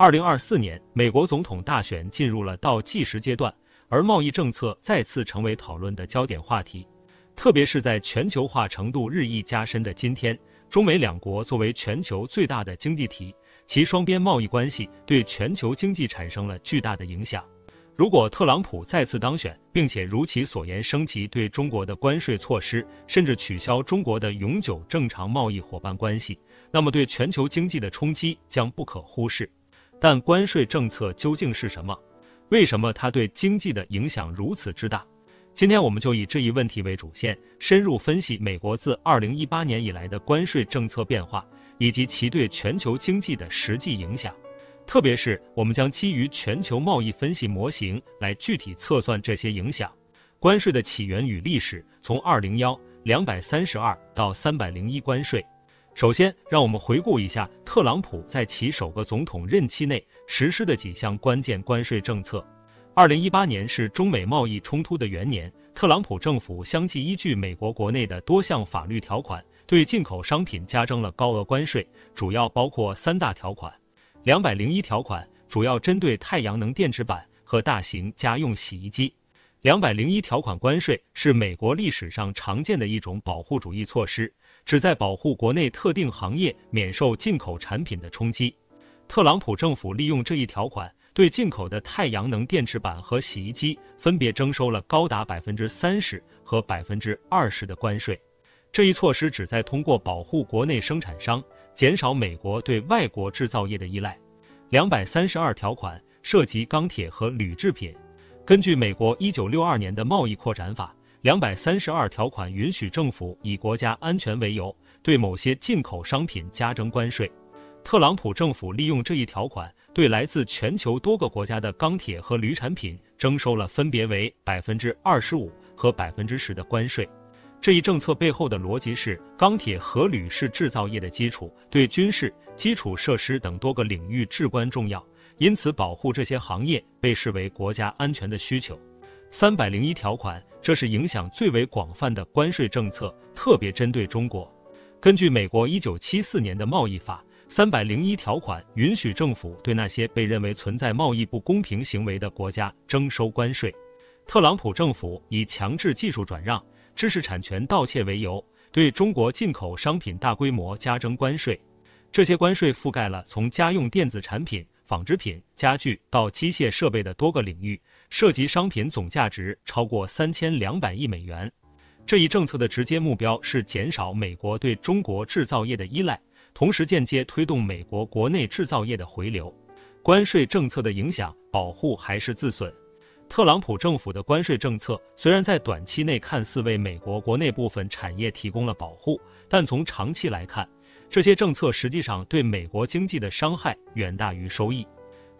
二零二四年，美国总统大选进入了倒计时阶段，而贸易政策再次成为讨论的焦点话题。特别是在全球化程度日益加深的今天，中美两国作为全球最大的经济体，其双边贸易关系对全球经济产生了巨大的影响。如果特朗普再次当选，并且如其所言升级对中国的关税措施，甚至取消中国的永久正常贸易伙伴关系，那么对全球经济的冲击将不可忽视。但关税政策究竟是什么？为什么它对经济的影响如此之大？今天我们就以这一问题为主线，深入分析美国自二零一八年以来的关税政策变化，以及其对全球经济的实际影响。特别是我们将基于全球贸易分析模型来具体测算这些影响。关税的起源与历史，从二零幺两百三十二到三百零一关税。首先，让我们回顾一下特朗普在其首个总统任期内实施的几项关键关税政策。二零一八年是中美贸易冲突的元年，特朗普政府相继依据美国国内的多项法律条款，对进口商品加征了高额关税，主要包括三大条款。两百零一条款主要针对太阳能电池板和大型家用洗衣机。两百零一条款关税是美国历史上常见的一种保护主义措施。旨在保护国内特定行业免受进口产品的冲击。特朗普政府利用这一条款，对进口的太阳能电池板和洗衣机分别征收了高达百分之三十和百分之二十的关税。这一措施旨在通过保护国内生产商，减少美国对外国制造业的依赖。两百三十二条款涉及钢铁和铝制品。根据美国一九六二年的贸易扩展法。两百三十二条款允许政府以国家安全为由，对某些进口商品加征关税。特朗普政府利用这一条款，对来自全球多个国家的钢铁和铝产品征收了分别为百分之二十五和百分之十的关税。这一政策背后的逻辑是，钢铁和铝是制造业的基础，对军事基础设施等多个领域至关重要，因此保护这些行业被视为国家安全的需求。三百零一条款，这是影响最为广泛的关税政策，特别针对中国。根据美国一九七四年的贸易法，三百零一条款允许政府对那些被认为存在贸易不公平行为的国家征收关税。特朗普政府以强制技术转让、知识产权盗窃为由，对中国进口商品大规模加征关税。这些关税覆盖了从家用电子产品。纺织品、家具到机械设备的多个领域，涉及商品总价值超过三千两百亿美元。这一政策的直接目标是减少美国对中国制造业的依赖，同时间接推动美国国内制造业的回流。关税政策的影响，保护还是自损？特朗普政府的关税政策虽然在短期内看似为美国国内部分产业提供了保护，但从长期来看，这些政策实际上对美国经济的伤害远大于收益。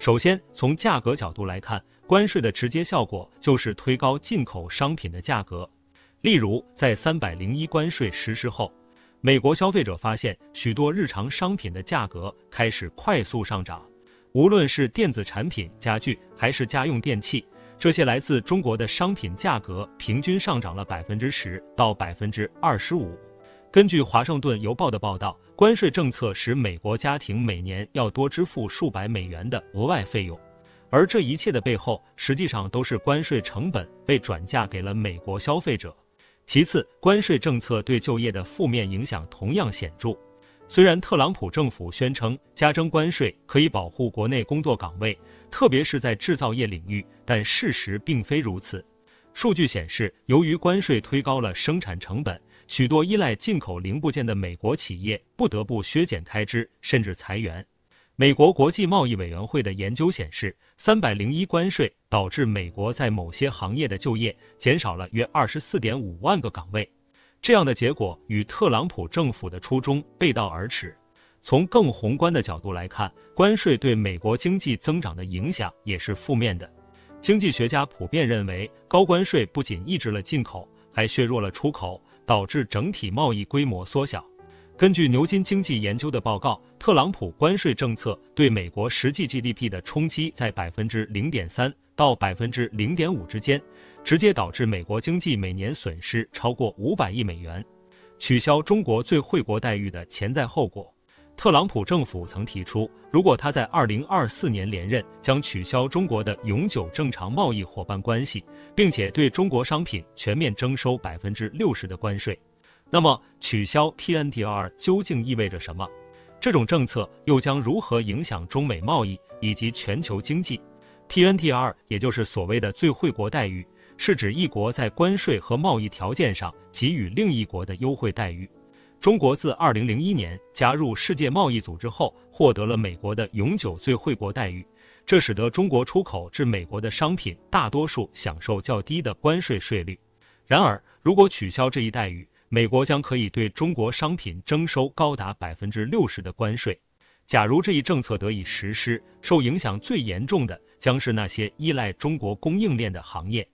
首先，从价格角度来看，关税的直接效果就是推高进口商品的价格。例如，在三百零一关税实施后，美国消费者发现许多日常商品的价格开始快速上涨，无论是电子产品、家具还是家用电器，这些来自中国的商品价格平均上涨了百分之十到百分之二十五。根据《华盛顿邮报》的报道，关税政策使美国家庭每年要多支付数百美元的额外费用，而这一切的背后，实际上都是关税成本被转嫁给了美国消费者。其次，关税政策对就业的负面影响同样显著。虽然特朗普政府宣称加征关税可以保护国内工作岗位，特别是在制造业领域，但事实并非如此。数据显示，由于关税推高了生产成本。许多依赖进口零部件的美国企业不得不削减开支，甚至裁员。美国国际贸易委员会的研究显示，三百零一关税导致美国在某些行业的就业减少了约二十四点五万个岗位。这样的结果与特朗普政府的初衷背道而驰。从更宏观的角度来看，关税对美国经济增长的影响也是负面的。经济学家普遍认为，高关税不仅抑制了进口，还削弱了出口。导致整体贸易规模缩小。根据牛津经济研究的报告，特朗普关税政策对美国实际 GDP 的冲击在百分之零点三到百分之零点五之间，直接导致美国经济每年损失超过五百亿美元。取消中国最惠国待遇的潜在后果。特朗普政府曾提出，如果他在二零二四年连任，将取消中国的永久正常贸易伙伴关系，并且对中国商品全面征收百分之六十的关税。那么，取消 PNTR 究竟意味着什么？这种政策又将如何影响中美贸易以及全球经济？PNTR 也就是所谓的最惠国待遇，是指一国在关税和贸易条件上给予另一国的优惠待遇。中国自二零零一年加入世界贸易组织后，获得了美国的永久最惠国待遇，这使得中国出口至美国的商品大多数享受较低的关税税率。然而，如果取消这一待遇，美国将可以对中国商品征收高达百分之六十的关税。假如这一政策得以实施，受影响最严重的将是那些依赖中国供应链的行业。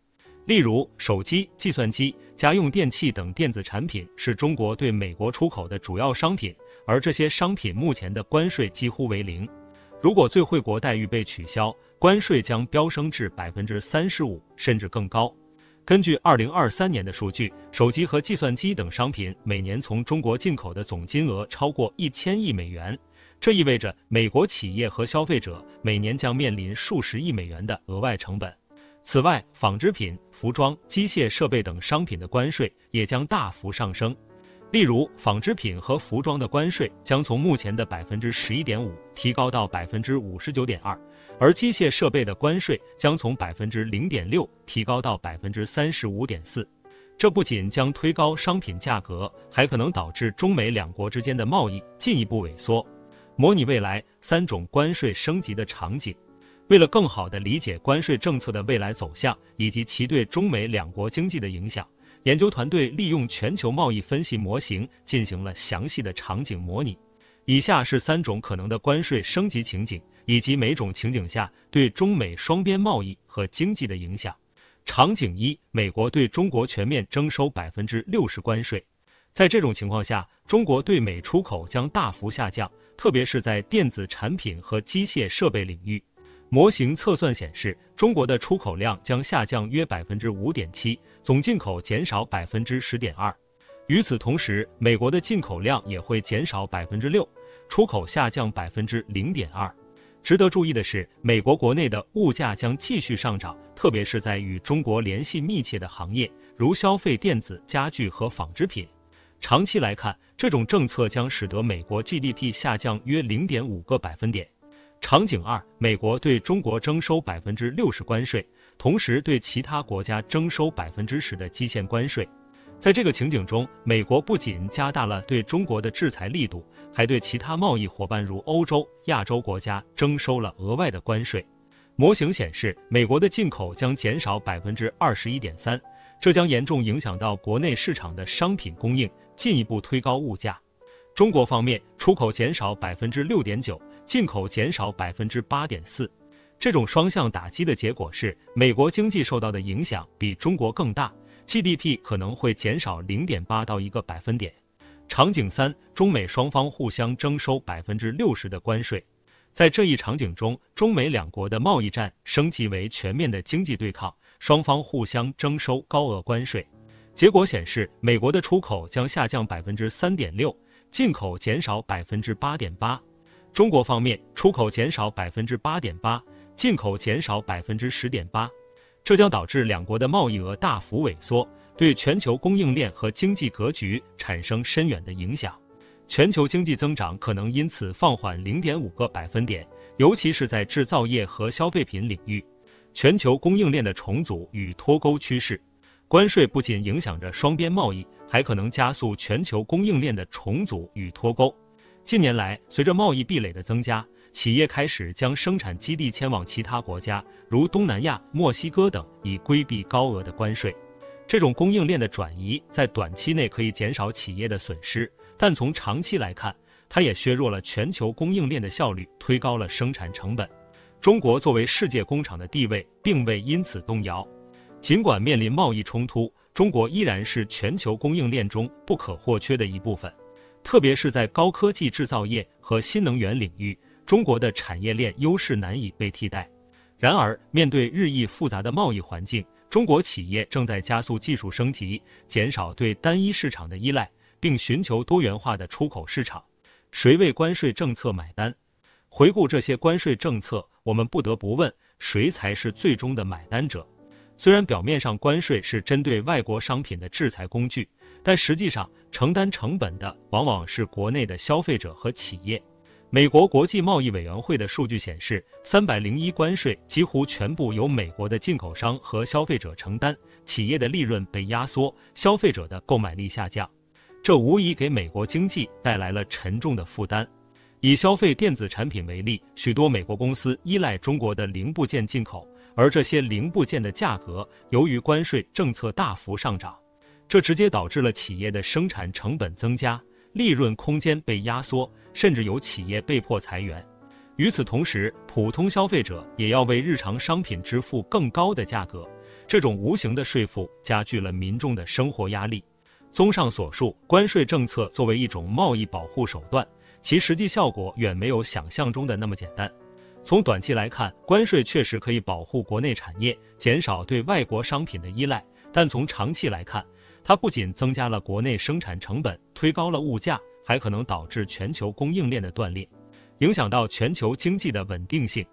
例如，手机、计算机、家用电器等电子产品是中国对美国出口的主要商品，而这些商品目前的关税几乎为零。如果最惠国待遇被取消，关税将飙升至百分之三十五甚至更高。根据二零二三年的数据，手机和计算机等商品每年从中国进口的总金额超过一千亿美元，这意味着美国企业和消费者每年将面临数十亿美元的额外成本。此外，纺织品、服装、机械设备等商品的关税也将大幅上升。例如，纺织品和服装的关税将从目前的百分之十一点五提高到百分之五十九点二，而机械设备的关税将从百分之零点六提高到百分之三十五点四。这不仅将推高商品价格，还可能导致中美两国之间的贸易进一步萎缩。模拟未来三种关税升级的场景。为了更好地理解关税政策的未来走向以及其对中美两国经济的影响，研究团队利用全球贸易分析模型进行了详细的场景模拟。以下是三种可能的关税升级情景，以及每种情景下对中美双边贸易和经济的影响。场景一：美国对中国全面征收百分之六十关税。在这种情况下，中国对美出口将大幅下降，特别是在电子产品和机械设备领域。模型测算显示，中国的出口量将下降约百分之五点七，总进口减少百分之十点二。与此同时，美国的进口量也会减少百分之六，出口下降百分之零点二。值得注意的是，美国国内的物价将继续上涨，特别是在与中国联系密切的行业，如消费电子、家具和纺织品。长期来看，这种政策将使得美国 GDP 下降约零点五个百分点。场景二：美国对中国征收百分之六十关税，同时对其他国家征收百分之十的基线关税。在这个情景中，美国不仅加大了对中国的制裁力度，还对其他贸易伙伴如欧洲、亚洲国家征收了额外的关税。模型显示，美国的进口将减少百分之二十一点三，这将严重影响到国内市场的商品供应，进一步推高物价。中国方面，出口减少百分之六点九。进口减少百分之八点四，这种双向打击的结果是，美国经济受到的影响比中国更大，GDP 可能会减少零点八到一个百分点。场景三，中美双方互相征收百分之六十的关税，在这一场景中，中美两国的贸易战升级为全面的经济对抗，双方互相征收高额关税。结果显示，美国的出口将下降百分之三点六，进口减少百分之八点八。中国方面出口减少百分之八点八，进口减少百分之十点八，这将导致两国的贸易额大幅萎缩，对全球供应链和经济格局产生深远的影响。全球经济增长可能因此放缓零点五个百分点，尤其是在制造业和消费品领域。全球供应链的重组与脱钩趋势，关税不仅影响着双边贸易，还可能加速全球供应链的重组与脱钩。近年来，随着贸易壁垒的增加，企业开始将生产基地迁往其他国家，如东南亚、墨西哥等，以规避高额的关税。这种供应链的转移在短期内可以减少企业的损失，但从长期来看，它也削弱了全球供应链的效率，推高了生产成本。中国作为世界工厂的地位并未因此动摇，尽管面临贸易冲突，中国依然是全球供应链中不可或缺的一部分。特别是在高科技制造业和新能源领域，中国的产业链优势难以被替代。然而，面对日益复杂的贸易环境，中国企业正在加速技术升级，减少对单一市场的依赖，并寻求多元化的出口市场。谁为关税政策买单？回顾这些关税政策，我们不得不问：谁才是最终的买单者？虽然表面上关税是针对外国商品的制裁工具，但实际上承担成本的往往是国内的消费者和企业。美国国际贸易委员会的数据显示，三百零一关税几乎全部由美国的进口商和消费者承担，企业的利润被压缩，消费者的购买力下降，这无疑给美国经济带来了沉重的负担。以消费电子产品为例，许多美国公司依赖中国的零部件进口，而这些零部件的价格由于关税政策大幅上涨，这直接导致了企业的生产成本增加。利润空间被压缩，甚至有企业被迫裁员。与此同时，普通消费者也要为日常商品支付更高的价格，这种无形的税负加剧了民众的生活压力。综上所述，关税政策作为一种贸易保护手段，其实际效果远没有想象中的那么简单。从短期来看，关税确实可以保护国内产业，减少对外国商品的依赖，但从长期来看，它不仅增加了国内生产成本，推高了物价，还可能导致全球供应链的断裂，影响到全球经济的稳定性。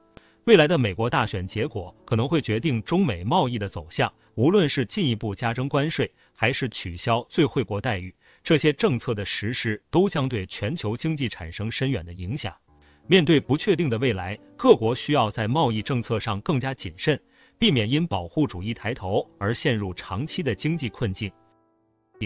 未来的美国大选结果可能会决定中美贸易的走向。无论是进一步加征关税，还是取消最惠国待遇，这些政策的实施都将对全球经济产生深远的影响。面对不确定的未来，各国需要在贸易政策上更加谨慎。避免因保护主义抬头而陷入长期的经济困境。